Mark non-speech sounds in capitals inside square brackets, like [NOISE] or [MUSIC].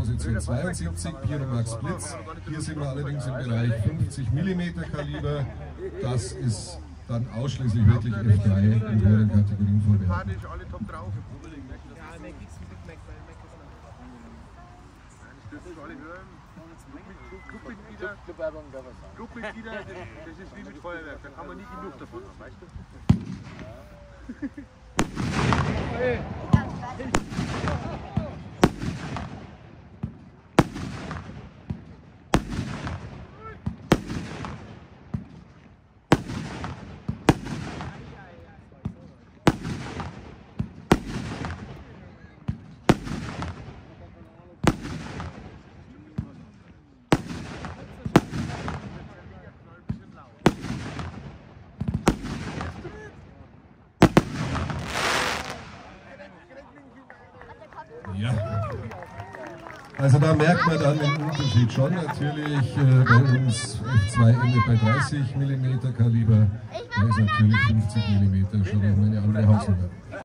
Position 72, Piromax Blitz. Hier sind wir allerdings im Bereich 50 mm Kaliber. Das ist dann ausschließlich wirklich F3 in höheren Kategorien vorbehalten. alle top drauf. Clubmitglieder, das ist wie mit Feuerwerk, da kann man nie genug davon haben, weißt du? [LAUGHS] [LAUGHS] Ja. Also da merkt man dann den Unterschied schon. Natürlich äh, bei uns F2 endet bei 30 mm Kaliber, da ist natürlich 50 mm schon eine andere Hausnummer.